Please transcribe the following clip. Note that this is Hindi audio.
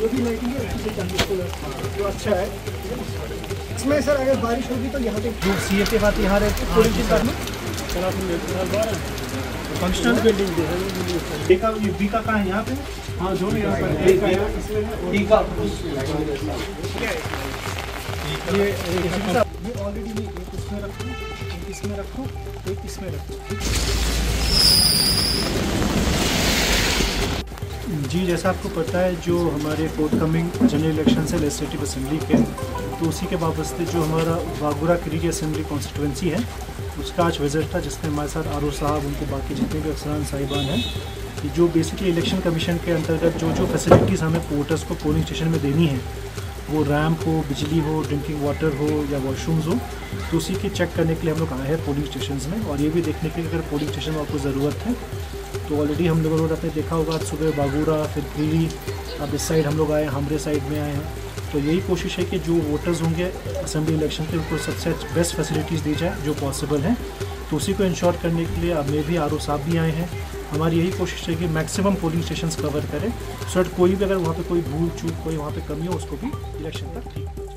ये भी लाइटिंग है अच्छी से चलती जो अच्छा है इसमें सर अगर बारिश होगी तो यहाँ पे जो सी के बाद यहाँ रहते थोड़ी सी साथ में फंक्शनल बिल्डिंग बीका ये बीका कहाँ है यहाँ पे हाँ जो भी यहाँ पर है ये ये ऑलरेडी इसमें रखूँ एक इसमें रखूँ एक इसमें रखूँ जी, जैसा आपको पता है, जो हमारे फोर्थ कमिंग जनरल इलेक्शन है लेजिस्लेटिव असेंबली के तो उसी के वाबस्ते जो हमारा बागुरा क्रीरी असेंबली कॉन्स्टिट्यूंसी है, उसका आज विज़िट था, जिसमें हमारे साथ आर साहब, उनके बाकी जितने भी अफसरान, साहिबान हैं, कि जो बेसिकली इलेक्शन कमीशन के अंतर्गत जो जो फैसिलिटीज़ हमें वोटर्स को पोलिंग स्टेशन में देनी है, वो रैम्प हो, बिजली हो ड्रिंकिंग वाटर हो, या वॉशरूम्स हो तो उसी के चेक करने के लिए हम लोग आए हैं पोलिंग स्टेशन में, और ये भी देखने के लिए अगर पोलिंग स्टेशन में आपको ज़रूरत है तो ऑलरेडी हम लोगों ने आपने देखा होगा सुबह बागूरा, फिर क्रीरी अब इस साइड हम लोग आए, हमरे साइड में आए हैं। तो यही कोशिश है कि जो वोटर्स होंगे असेंबली इलेक्शन के उनको सबसे बेस्ट फैसिलिटीज़ दी जाए, जो पॉसिबल है। तो उसी को इंश्योर करने के लिए अब मैं भी आरओ साहब भी आए हैं। हमारी यही कोशिश है कि मैक्सिमम पोलिंग स्टेशन कवर करें सो कोई भी अगर वहाँ पर कोई भूल चूक कोई वहाँ पर कमी हो, उसको भी इलेक्शन तक ठीक